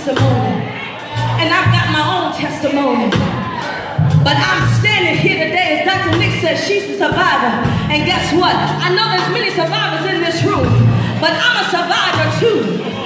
testimony. And I've got my own testimony. But I'm standing here today, as Dr. Nick says, she's a survivor. And guess what? I know there's many survivors in this room, but I'm a survivor too.